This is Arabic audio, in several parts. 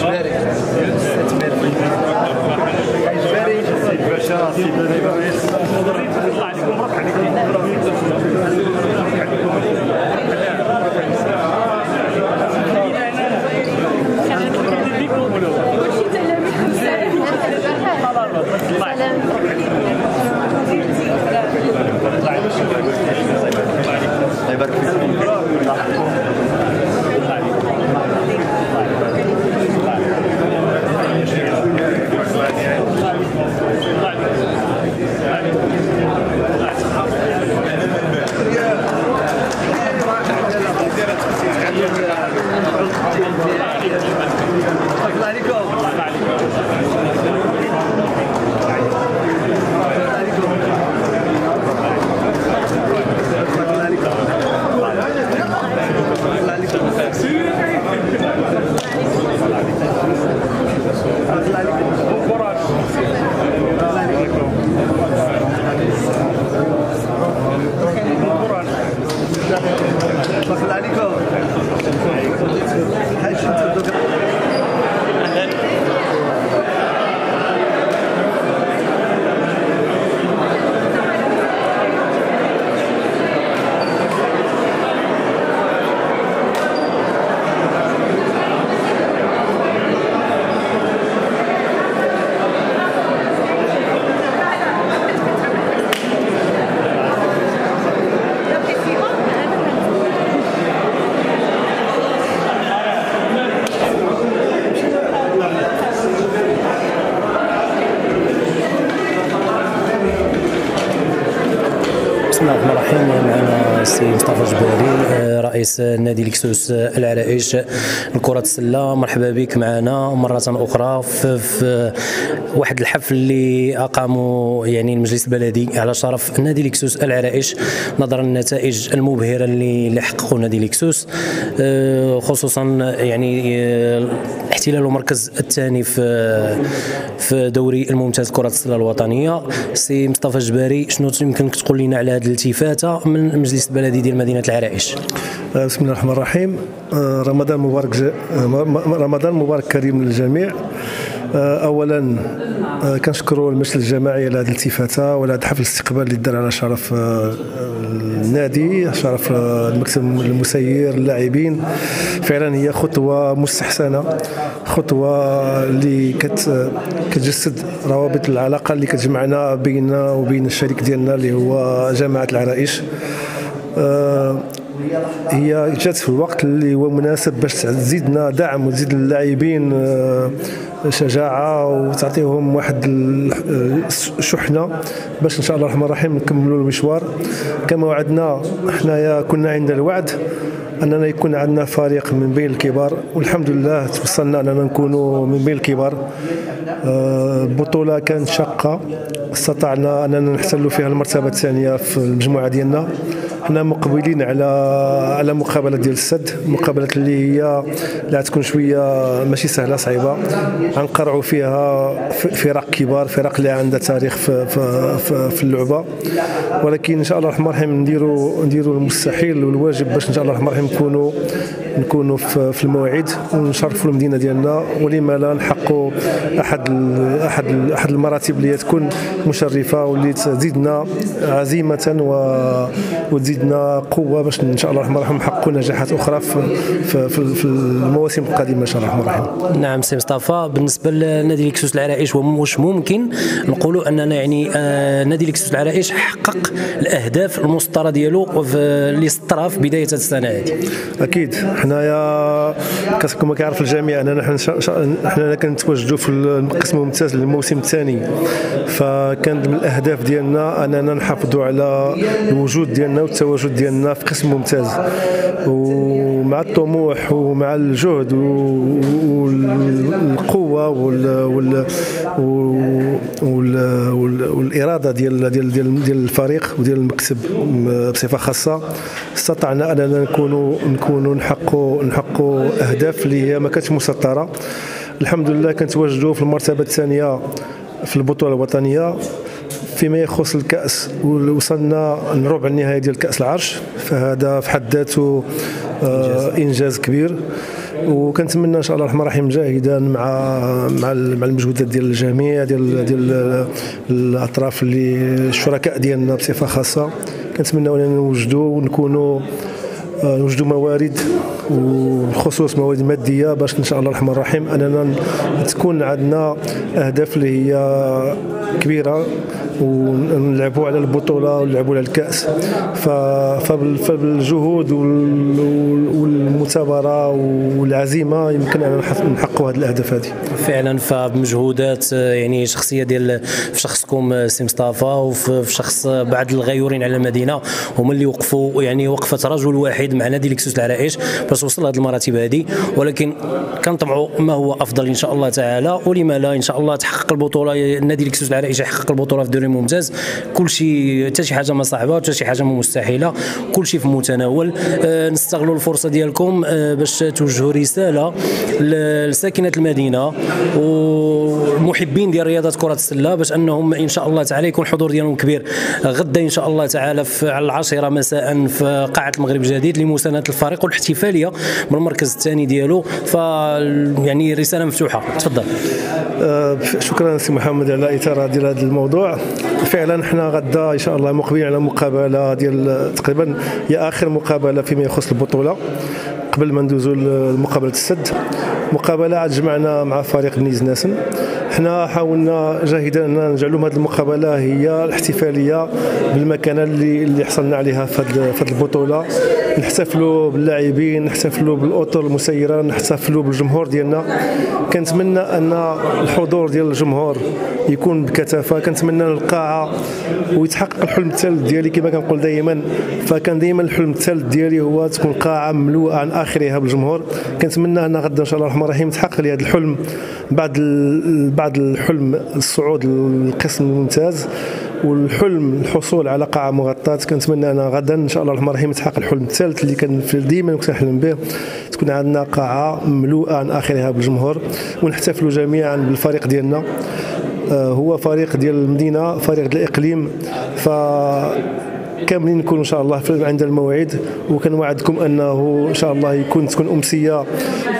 جباري استثمار جباري باشا سي بني باغيس يطلع عليكم ربح بسم الله الرحمن الرحيم معنا السي مصطفى جباري رئيس نادي لكسوس العرائش لكرة السلة. مرحبا بك معنا مرة أخرى في, واحد الحفل اللي أقامه يعني المجلس البلدي على شرف نادي لكسوس العرائش نظرا للنتائج المبهرة اللي حققوا نادي لكسوس خصوصا يعني احتلال المركز الثاني في في دوري الممتاز كرة السلة الوطنية. سي مصطفى جباري شنو يمكنك تقول لنا على هذه الالتفاتة من المجلس البلدي ديال مدينة العرائش؟ آه، بسم الله الرحمن الرحيم. آه، رمضان مبارك ج... آه، رمضان مبارك كريم للجميع. اولا كنشكروا المجلس الجماعي على هذه الالتفاتة وعلى هذا حفل الاستقبال اللي دار على شرف النادي شرف المكتب المسير اللاعبين. فعلا هي خطوة مستحسنة خطوة اللي كت كتجسد روابط العلاقة اللي كتجمعنا بيننا وبين الشريك ديالنا اللي هو جامعة العرائش. هي جات في الوقت اللي هو مناسب باش تزيدنا دعم وتزيد اللاعبين آه، شجاعة وتعطيهم واحد الشحنة باش إن شاء الله الرحمن الرحيم نكملوا المشوار. كما وعدنا حنايا كنا عند الوعد أننا يكون عندنا فريق من بين الكبار والحمد لله توصلنا أننا نكونوا من بين الكبار. آه، البطوله كانت شاقة استطعنا أننا نحتلوا فيها المرتبة الثانية في المجموعة ديالنا. حنا مقبلين على على مقابلة ديال السد مقابلات اللي هي اللي تكون شوية ماشي سهلة صعيبة. غنقرعوا فيها فرق كبار فرق اللي عندها تاريخ في, في, في اللعبة. ولكن إن شاء الله الرحمن الرحيم نديروا نديروا المستحيل والواجب باش إن شاء الله الرحمن الرحيم نكونوا نكونوا في الموعد ونشرفوا المدينة ديالنا ولما لا نحققوا أحد أحد أحد المراتب اللي تكون مشرفة واللي تزيدنا عزيمة وتزيدنا قوة باش إن شاء الله الرحمن الرحيم نحققوا نجاحات أخرى في في, في, في المواسم القادمة إن شاء الله الرحمن الرحيم. نعم سي مصطفى بالنسبة لنادي لكسوس العرائش واش ممكن نقولوا أننا يعني آه نادي لكسوس العرائش حقق الأهداف المسطرة ديالو اللي سطرها في بداية السنة هذه. أكيد حنايا كما كيعرف الجميع. اننا حنا كنتواجدوا في القسم الممتاز للموسم الثاني. فكان من الأهداف ديالنا أننا نحافظوا على الوجود ديالنا والتواجد ديالنا في قسم ممتاز. ومع الطموح ومع الجهد والقوة وال وال وال والإرادة ديال ديال ديال ديال الفريق وديال المكتب بصفة خاصة. استطعنا أننا نكونوا نكونوا نحققوا نحققوا أهداف اللي هي ما كانتش مسطره الحمد لله كنتواجدوا في المرتبة الثانية في البطولة الوطنية. فيما يخص الكأس وصلنا لربع النهائي ديال كأس العرش. فهذا في حد ذاته آه إنجاز. كبير. وكنتمنى إن شاء الله الرحمن الرحيم جاهدا مع مع مع المجهودات ديال الجميع ديال ديال الأطراف اللي الشركاء ديالنا بصفة خاصة. كنتمنى أننا نوجدوا ونكونوا آه، نوجدوا موارد وبخصوص موارد مادية باش إن شاء الله الرحمن الرحيم أننا تكون عندنا أهداف اللي هي كبيرة ونلعبوا على البطولة ونلعبوا على الكأس. فبالجهود والمثابرة والعزيمة يمكن أن نحققوا هذه الأهداف هذه. فعلا فبمجهودات يعني شخصية ديال في شخصكم سي مصطفى وفي شخص بعض الغيورين على المدينة هما اللي وقفوا يعني وقفة رجل واحد مع نادي لكسوس العرائش باش وصل لهذه المراتب هذه ولكن كنطمعوا ما هو أفضل إن شاء الله تعالى ولما لا إن شاء الله تحقق البطولة نادي لكسوس العرائش يحقق البطولة في الدوري ممتاز كل شيء حتى شي حاجة ما صعبه حتى شي حاجة ما مستحيلة كل شيء في المتناول أه نستغلوا الفرصة ديالكم أه باش توجهوا رسالة لساكنة المدينة والمحبين ديال رياضه كرة السلة باش أنهم إن شاء الله تعالى يكون الحضور ديالهم كبير. غدا إن شاء الله تعالى في على العاشرة مساء في قاعة المغرب الجديد لمساندة الفريق والاحتفالية بالمركز الثاني ديالو. ف يعني رسالة مفتوحة. تفضل. أه شكرا سي محمد على اثاره ديال هذا الموضوع. فعلا إحنا غدا إن شاء الله مقبلين على مقابلة ديال تقريبا هي آخر مقابلة فيما يخص البطولة قبل ما ندوزو لمقابلة السد. مقابلة جمعنا مع فريق نيز ناسن. حنا حاولنا جاهدا اننا نجعلوا هذه المقابلة هي الاحتفالية بالمكانة اللي اللي حصلنا عليها في هذه البطولة. نحتفلوا باللاعبين نحتفلوا بالأطر المسيرة نحتفلوا بالجمهور ديالنا. كنتمنى أن الحضور ديال الجمهور يكون بكثافة. كنتمنى القاعة ويتحقق الحلم الثالث ديالي كما كنقول دائما فكان دائما الحلم الثالث ديالي هو تكون قاعة مملوءة عن آخرها بالجمهور. كنتمنى أن غدا إن شاء الله الرحمن الرحيم يتحقق لي هذا الحلم بعد بعد الحلم الصعود للقسم الممتاز. والحلم الحصول على قاعة مغطاة. كنتمنى أنا غدا إن شاء الله الرحمن الرحيم يتحقق الحلم الثالث اللي كان ديما كنت نحلم به. تكون عندنا قاعة مملوءة عن آخرها بالجمهور. ونحتفلوا جميعا بالفريق ديالنا. آه، هو فريق ديال المدينة فريق ديال الإقليم. ف كاملين نكونوا إن شاء الله عند الموعد. وكنوعدكم أنه إن شاء الله يكون تكون أمسية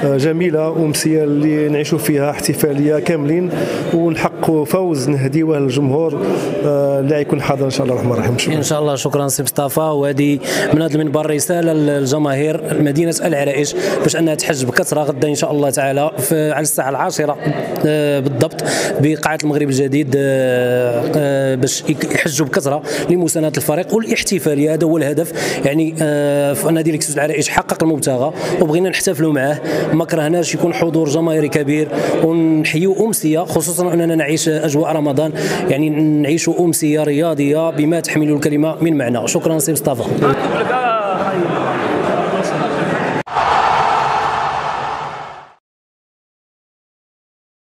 آه، جميلة. أمسية اللي نعيشوا فيها احتفالية كاملين. ونحققوا فوز نهديوه للجمهور آه، اللي يكون حاضر إن شاء الله الرحمن الرحيم. شكرا. إن شاء الله. شكرا سي مصطفى. وهذه من هذا المنبر رسالة للجماهير مدينه العرائش باش أنها تحج بكثرة غدا إن شاء الله تعالى على الساعة العاشرة آه، بالضبط بقاعة المغرب الجديد باش يحجوا بكثرة لمسانده الفريق الاحتفاليه هذا هو الهدف. يعني آه نادي لكسوس العرائش حقق المبتغى وبغينا نحتفلوا معاه ما كرهناش يكون حضور جماهيري كبير ونحيوا أمسية خصوصا أننا نعيش أجواء رمضان. يعني نعيش أمسية رياضية بما تحمل الكلمة من معنى. شكرا سي مصطفى.